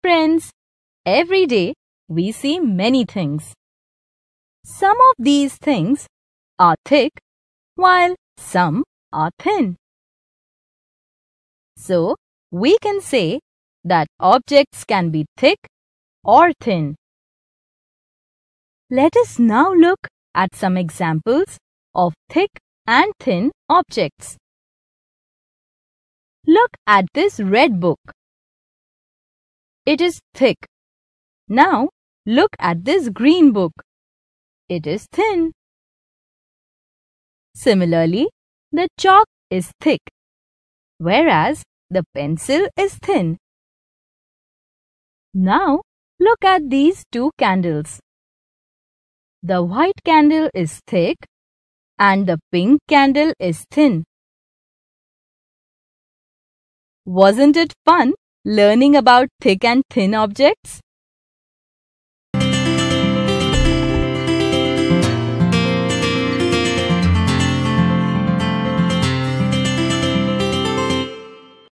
Friends, every day, we see many things. Some of these things are thick, while some are thin. So, we can say that objects can be thick or thin. Let us now look at some examples of thick and thin objects. Look at this red book. It is thick. Now, look at this green book. It is thin. Similarly, the chalk is thick, whereas the pencil is thin. Now, look at these two candles. The white candle is thick and the pink candle is thin. Wasn't it fun learning about thick and thin objects?